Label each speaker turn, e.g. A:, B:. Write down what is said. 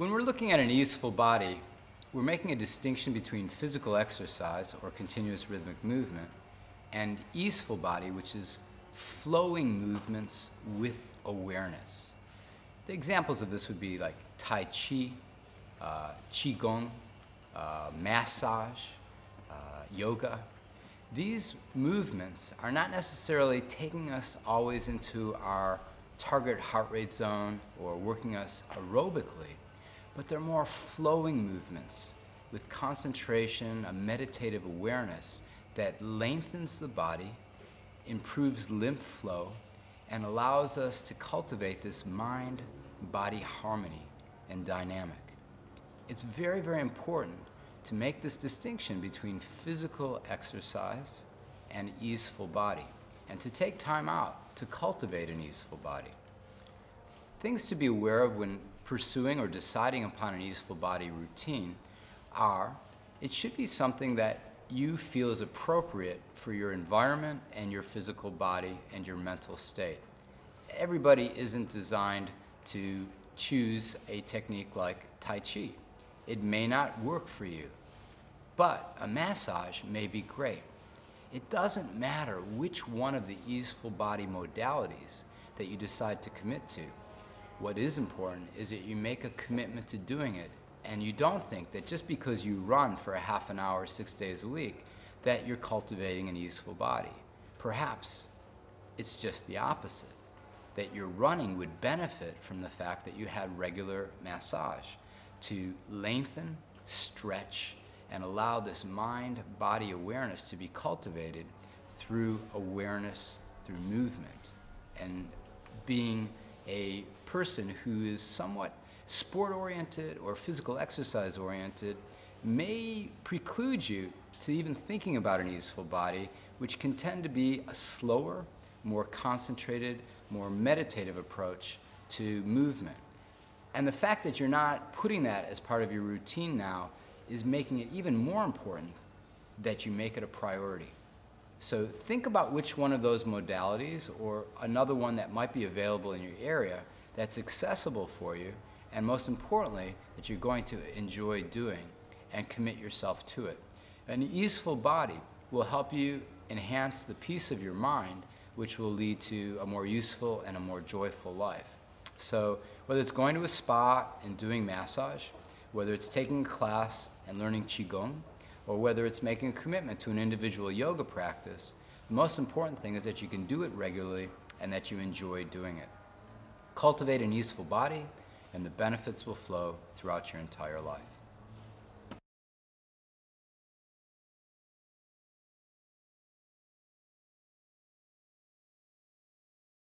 A: When we're looking at an easeful body, we're making a distinction between physical exercise or continuous rhythmic movement and easeful body, which is flowing movements with awareness. The examples of this would be like Tai Chi, uh, Qigong, uh, massage, uh, yoga. These movements are not necessarily taking us always into our target heart rate zone or working us aerobically, but they're more flowing movements with concentration, a meditative awareness that lengthens the body, improves lymph flow, and allows us to cultivate this mind body harmony and dynamic. It's very, very important to make this distinction between physical exercise and easeful body, and to take time out to cultivate an easeful body. Things to be aware of when pursuing or deciding upon an easeful body routine are it should be something that you feel is appropriate for your environment and your physical body and your mental state. Everybody isn't designed to choose a technique like Tai Chi. It may not work for you, but a massage may be great. It doesn't matter which one of the easeful body modalities that you decide to commit to. What is important is that you make a commitment to doing it and you don't think that just because you run for a half an hour six days a week that you're cultivating an easeful body. Perhaps it's just the opposite, that your running would benefit from the fact that you had regular massage to lengthen, stretch, and allow this mind-body awareness to be cultivated through awareness, through movement, and being a person who is somewhat sport-oriented or physical exercise-oriented may preclude you to even thinking about an easeful body, which can tend to be a slower, more concentrated, more meditative approach to movement. And the fact that you're not putting that as part of your routine now is making it even more important that you make it a priority. So think about which one of those modalities or another one that might be available in your area that's accessible for you and most importantly, that you're going to enjoy doing and commit yourself to it. An easeful body will help you enhance the peace of your mind, which will lead to a more useful and a more joyful life. So whether it's going to a spa and doing massage, whether it's taking a class and learning Qigong, or whether it's making a commitment to an individual yoga practice, the most important thing is that you can do it regularly and that you enjoy doing it. Cultivate an easeful body, and the benefits will flow throughout your entire life.